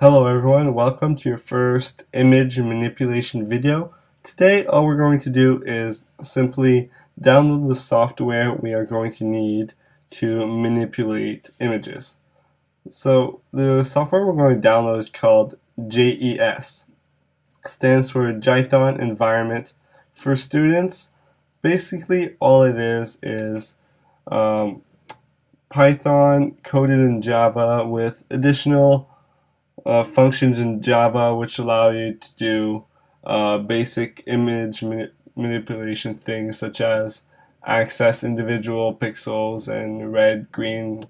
Hello everyone, welcome to your first image manipulation video. Today all we're going to do is simply download the software we are going to need to manipulate images. So the software we're going to download is called JES. stands for Jython Environment. For students, basically all it is is um, Python coded in Java with additional uh, functions in Java which allow you to do uh, basic image mani manipulation things such as access individual pixels and red, green,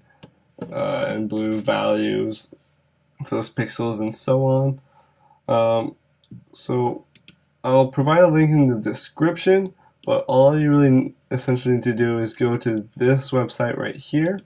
uh, and blue values of those pixels and so on. Um, so I'll provide a link in the description, but all you really essentially need to do is go to this website right here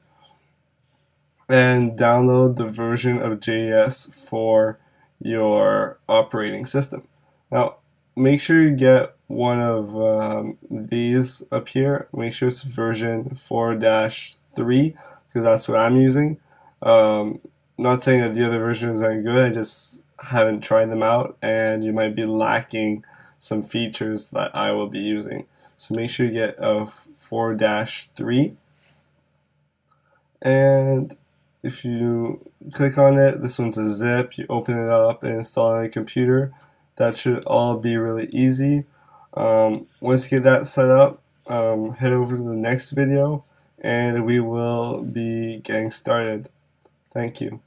and download the version of JES for your operating system. Now, make sure you get one of um, these up here. Make sure it's version 4-3 because that's what I'm using. Um, not saying that the other versions aren't good, I just haven't tried them out and you might be lacking some features that I will be using. So make sure you get a 4-3 and if you click on it, this one's a zip, you open it up and install it on your computer. That should all be really easy. Um, once you get that set up, um, head over to the next video and we will be getting started. Thank you.